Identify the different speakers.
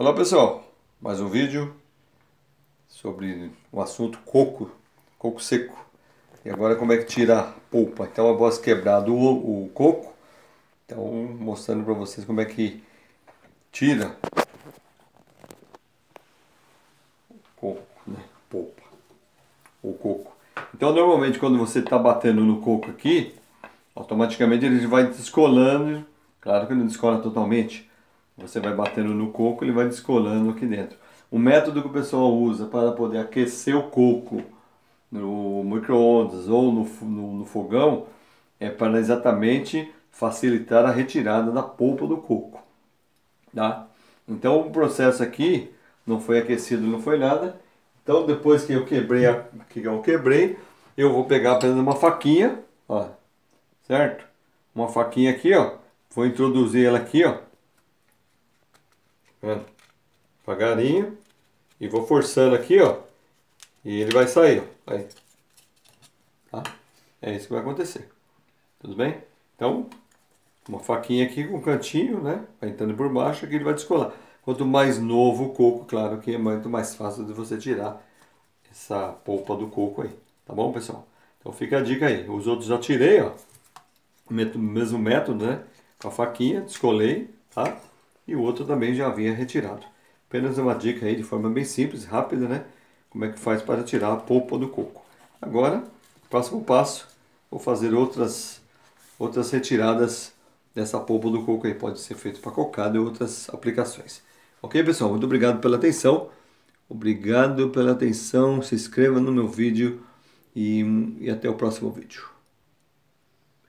Speaker 1: Olá pessoal, mais um vídeo sobre o assunto coco, coco seco. E agora como é que tira a polpa. Então após quebrado o, o coco, então mostrando para vocês como é que tira o coco, né, polpa, o coco. Então normalmente quando você está batendo no coco aqui, automaticamente ele vai descolando, claro que não descola totalmente, você vai batendo no coco, ele vai descolando aqui dentro. O método que o pessoal usa para poder aquecer o coco no micro-ondas ou no, no, no, fogão é para exatamente facilitar a retirada da polpa do coco. Tá? Então o processo aqui não foi aquecido, não foi nada. Então depois que eu quebrei, a, que eu quebrei, eu vou pegar apenas uma faquinha, ó, certo? Uma faquinha aqui, ó. Vou introduzir ela aqui, ó Vendo? Devagarinho. E vou forçando aqui, ó. E ele vai sair, ó. Aí. Tá? É isso que vai acontecer. Tudo bem? Então, uma faquinha aqui com um cantinho, né? Vai entrando por baixo que ele vai descolar. Quanto mais novo o coco, claro que é muito mais fácil de você tirar essa polpa do coco aí. Tá bom, pessoal? Então fica a dica aí. Os outros já tirei, ó. Mesmo método, né? Com a faquinha, descolei, tá? E o outro também já havia retirado. Apenas uma dica aí de forma bem simples, rápida, né? Como é que faz para tirar a polpa do coco. Agora, próximo passo, vou fazer outras, outras retiradas dessa polpa do coco aí. Pode ser feito para cocada e outras aplicações. Ok, pessoal? Muito obrigado pela atenção. Obrigado pela atenção. Se inscreva no meu vídeo e, e até o próximo vídeo.